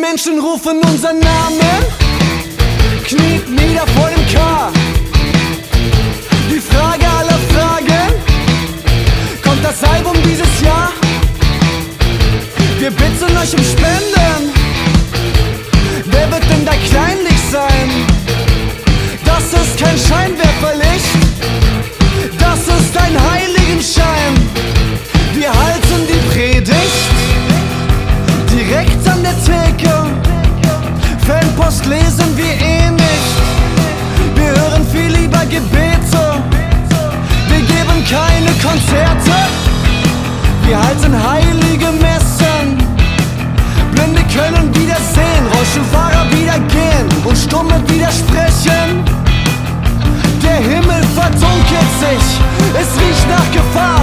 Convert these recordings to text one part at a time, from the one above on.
Menschen rufen unseren Namen, kniet nieder vor dem K. Die Frage Fanpost lesen wir eh nicht. Wir hören viel lieber Gebete. Wir geben keine Konzerte. Wir halten heilige Messen. Blinde können wieder sehen, Rollstuhlfahrer wieder gehen und Stumme widersprechen. Der Himmel verdunkelt sich, es riecht nach Gefahr,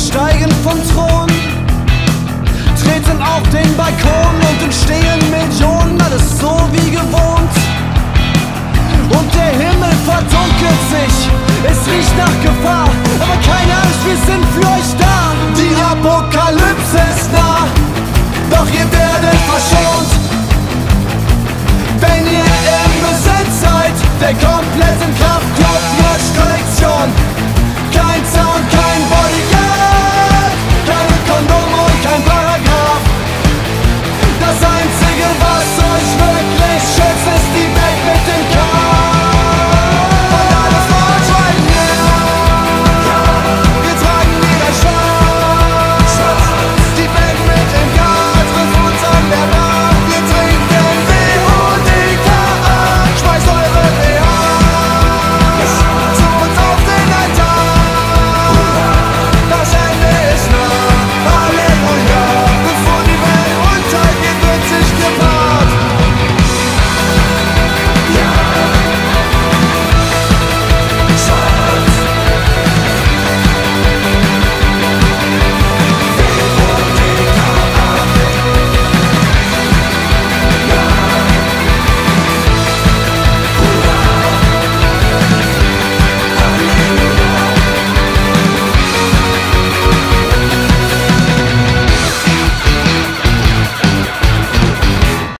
steigen vom Thron, treten auf den Balkon und entstehen Millionen, alles so wie gewohnt. Und der Himmel verdunkelt sich, es riecht nach Gefahr, aber keine Angst, wir sind für euch da. Die Apokalypse ist nah, doch ihr werdet verschont. Wenn ihr im Besitz seid, der kompletten